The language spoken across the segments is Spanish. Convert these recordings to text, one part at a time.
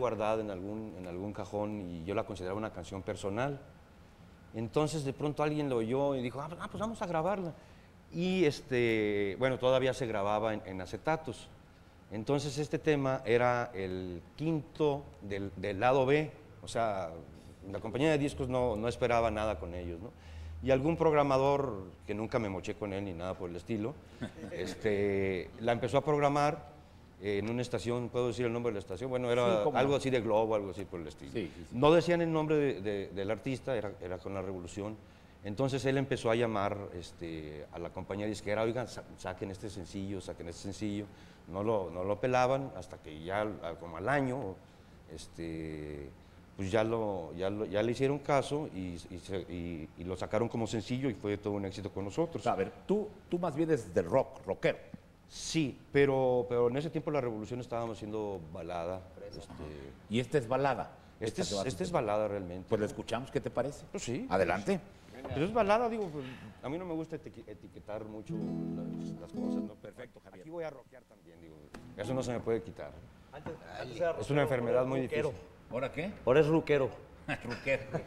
guardada en algún, en algún cajón y yo la consideraba una canción personal. Entonces de pronto alguien lo oyó y dijo, ah, pues, ah, pues vamos a grabarla. Y este, bueno, todavía se grababa en, en acetatos. Entonces este tema era el quinto del, del lado B, o sea, la compañía de discos no, no esperaba nada con ellos, ¿no? Y algún programador, que nunca me moché con él ni nada por el estilo, este, la empezó a programar en una estación, ¿puedo decir el nombre de la estación? Bueno, era Sí, algo no. así de Globo, algo así por el estilo. Sí, sí. No decían el nombre de- de- del artista, era, era con la revolución. Entonces él empezó a llamar este, a la compañía disquera, oigan, sa- saquen este sencillo, saquen este sencillo. No lo, no lo pelaban hasta que ya como al año, este, pues ya, lo, ya, lo- ya le hicieron caso y, y se- y- y lo sacaron como sencillo y fue todo un éxito con nosotros. A ver, tú, tú más bien eres de rock, rockero. Sí, pero, pero en ese tiempo la revolución estábamos haciendo balada. Este, Y esta es balada. este, Esta es, este es balada realmente. Pues la escuchamos, ¿qué te parece? Pues sí. Adelante. Pero es balada, digo, pues, a mí no me gusta etiquetar mucho las, las cosas, ¿no? Perfecto, Javier. Aquí voy a rockear también, digo, eso no se me puede quitar. Es una enfermedad muy difícil. ¿Ahora qué? Ahora es ruquero. Ruquero. Pues,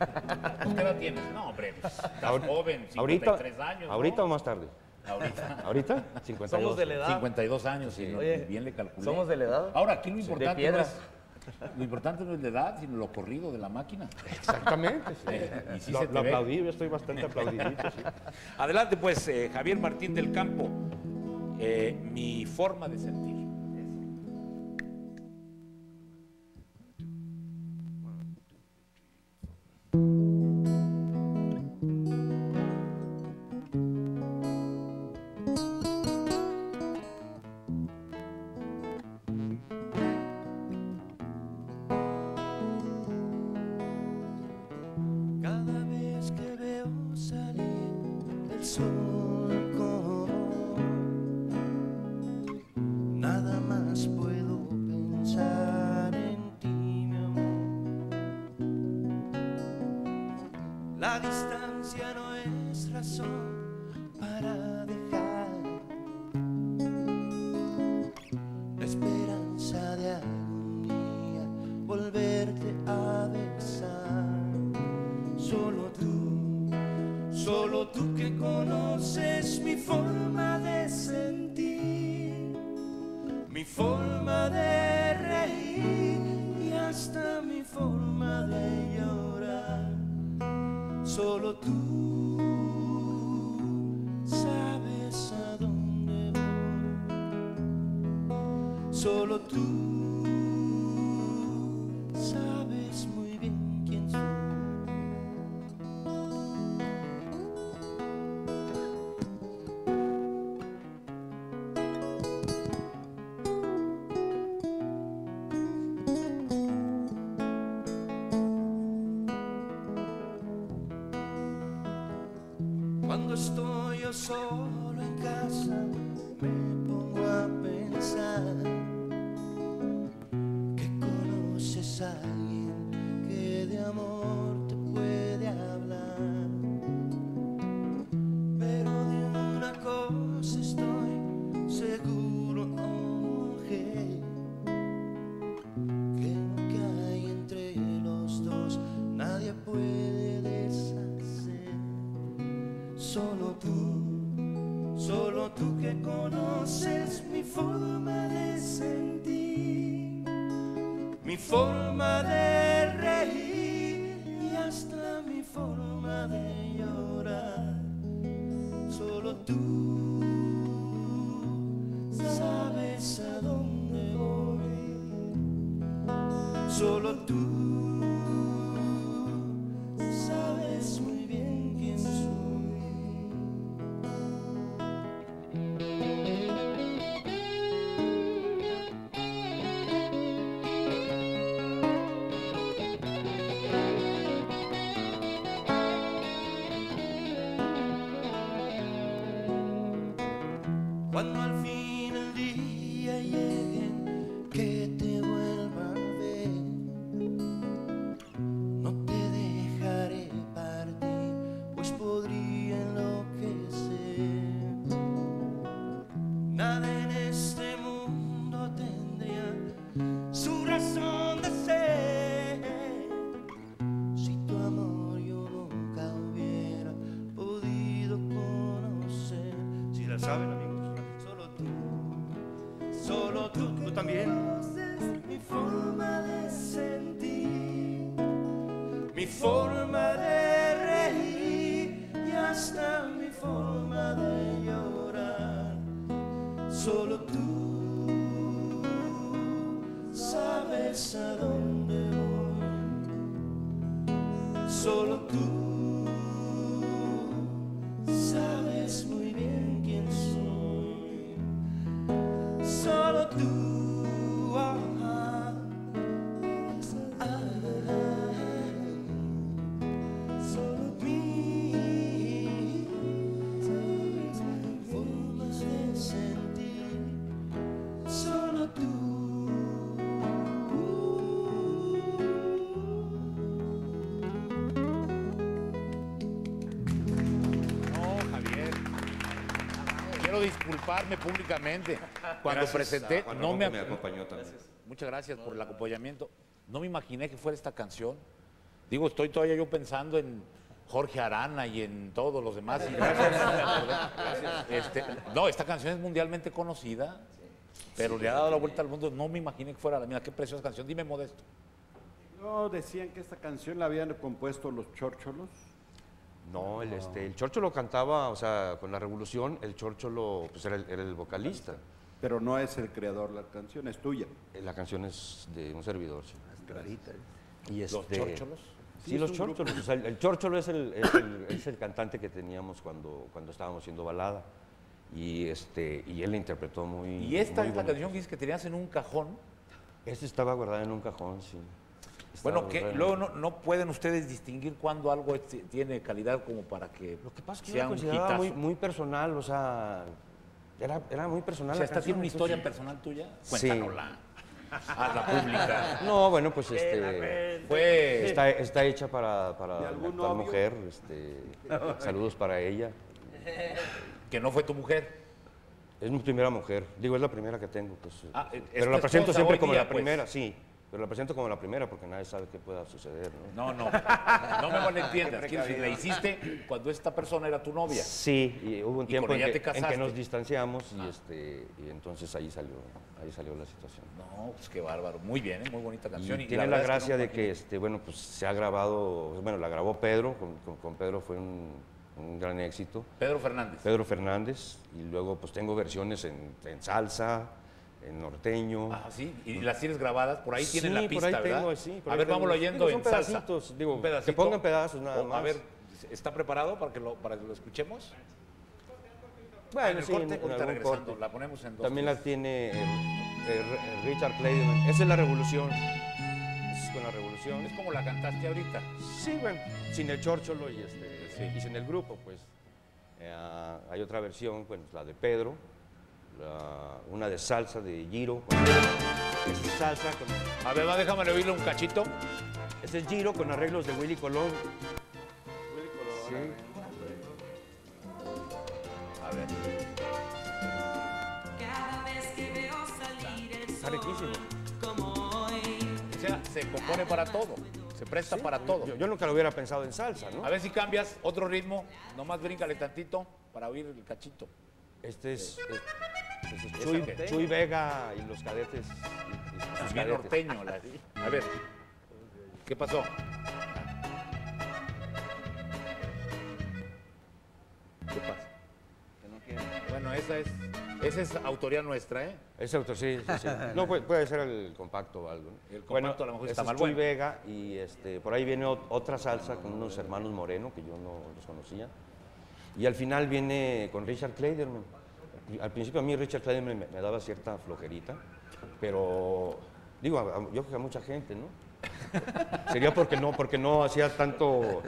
¿Qué edad tienes? No, hombre, pues, estás joven, 53 ahorita, años. ¿no? ¿Ahorita o más tarde? Ahorita. ¿Ahorita? 52. Somos de la edad. 52 años, sí. Oye, bien le calculé. somos de la edad. Ahora, aquí lo importante, piedra. no es, lo importante no es la edad, sino lo corrido de la máquina. Exactamente. sí. Y sí lo se te lo ve. aplaudí, yo estoy bastante aplaudidito. sí. Adelante, pues, eh, Javier Martín del Campo. Eh, mi forma de sentir. La distancia no es razón para dejar la esperanza de algún día volverte a besar. Solo tú, solo tú que conoces mi forma de sentir, mi forma de reír y hasta mi forma de llorar. Solo tú sabes a dónde voy. Solo tú Cuando estoy yo solo en casa, Solo tú, solo tú que conoces mi forma de sentir, mi forma de reír y hasta mi forma de llorar. Solo tú sabes a dónde voy. Solo tú saben, amigos? Solo tú, solo tú, tú también. Mi forma de sentir, mi forma de reír y hasta mi forma de llorar. Solo tú sabes a dónde voy. Solo tú Quiero disculparme públicamente. Cuando Gracias presenté, Juan no me, acompañó también. Muchas gracias por el acompañamiento. No me imaginé que fuera esta canción. Digo, estoy todavía yo pensando en Jorge Arana y en todos los demás. gracias. Este, no, esta canción es mundialmente conocida, pero le ha dado la vuelta al mundo. No me imaginé que fuera la mía. Qué preciosa canción. Dime, Modesto. No, decían que esta canción la habían compuesto los chórcholos. No, el, este, el Chorcho lo cantaba, o sea, con la revolución, el Chorcho lo, pues era el, era el vocalista. Pero no es el creador la canción, es tuya. Eh, La canción es de un servidor, sí. Clarita. Y ¿Los este, chórcholos? Sí, Sí, los chórcholos. O sea, el, el chórcholo es el, es, el, es el cantante que teníamos cuando, cuando estábamos haciendo balada. Y, este, y él la interpretó muy Y esta muy es la bonito. canción que dices que tenías en un cajón. Esta estaba guardada en un cajón, sí. Bueno, que luego no, no pueden ustedes distinguir cuando algo tiene calidad como para que Lo que pasa es que yo sea la consideraba muy, muy personal, o sea, era, era muy personal O sea, la ¿esta canción, tiene una historia entonces- personal tuya? Sí. Cuéntanosla. Hazla pública. No, bueno, pues este... Fue... Está, está hecha para, para ¿De la actual mujer. Este, saludos para ella. Que no fue tu mujer. Es mi primera mujer. Digo, es la primera que tengo. Pues, Ah, es pero la presento siempre como día, la pues. primera, sí. Pero la presento como la primera porque nadie sabe qué pueda suceder. ¿no? No, no. No me malentiendas. Quiero decir, la hiciste cuando esta persona era tu novia. Sí, y hubo un tiempo en que, en nos distanciamos y, este, y entonces ahí salió, ahí salió la situación. No, pues qué bárbaro. Muy bien, ¿eh? muy bonita canción. Y tiene la, es gracia no de que, este, bueno, pues se ha grabado, bueno, la grabó Pedro, con, con- con Pedro fue un, un gran éxito. Pedro Fernández. Pedro Fernández, y luego pues tengo versiones en, en salsa, en norteño. Ah, sí. Y las tienes grabadas. Por ahí tienen Sí, la por pista, ahí ¿verdad? tengo, sí, por a ahí ver, tengo. vámonos Digo, yendo son en salsa. pedacitos, digo, Un que pongan pedazos nada O, A más. ver, ¿está preparado para que lo, para que lo escuchemos? Bueno, Ah, en el sí, corte, en- en ahorita algún regresando, corte. La ponemos en dos. También la tres. tiene eh, eh, Richard Clayderman. Esa es la revolución. Es con la revolución. Es como la cantaste ahorita. Sí, bueno, sin el chórcholo y, este, Sí. y sin el grupo, pues. Eh, hay otra versión, pues, la de Pedro, la- una de salsa de Giro. Es salsa con, A ver, va, déjame oírle un cachito. Este es Giro con arreglos de Willy Colón. Sí. A ver. Cada vez que veo salir el Está riquísimo. como hoy, O sea, se compone para todo. Se presta para todo. Yo, yo nunca lo hubiera pensado en salsa, ¿no? A ver si cambias otro ritmo. Nomás bríncale tantito para oír el cachito. Este es, es- este es ¿Esa Chuy, Vega y los cadetes. y- y sus Bien cadetes. norteño. la- A ver. ¿Qué pasó? ¿Qué pasa? Bueno, esa es, esa es autoría nuestra, ¿eh? Es autor, sí, sí, sí. No, puede, puede ser el compacto o algo. ¿no? El compacto a lo mejor está mal es Chuy bueno. Vega y este, por ahí viene ot- otra salsa con unos hermanos Moreno que yo no los conocía. Y al final viene con Richard Clayderman. Al principio a mí Richard Clayderman me, daba cierta flojerita, pero digo, yo creo que a mucha gente, ¿no? Sería porque no, porque no hacía tanto,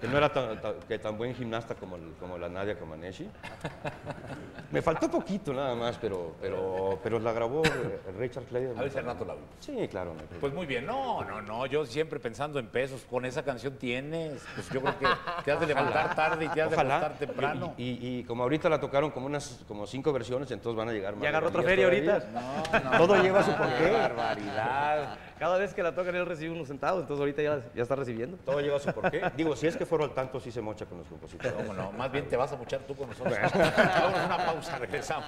que no era tan, tan- que tan buen gimnasta como, el- como la Nadia Comaneci. Me faltó poquito nada más, pero, pero, pero la grabó eh, Richard Clayderman. A ver si rato la. Sí, claro. Pues muy bien, no, no, no, yo siempre pensando en pesos, con esa canción tienes, pues yo creo que te has de levantar tarde y te has de levantar temprano. Y, y- y como ahorita la tocaron como unas como cinco versiones, entonces van a llegar más. ¿Ya agarró otra feria ahorita? No, no, Todo no, lleva su porqué. qué barbaridad. Cada vez que la tocan él recibe unos centavos, entonces ahorita ya, ya está recibiendo. Todo lleva su porqué. Digo, si es que foro al tanto sí se mocha con los compositores. ¿Cómo no? Más bien te vas a muchar tú con nosotros. Vamos a una pausa, regresamos.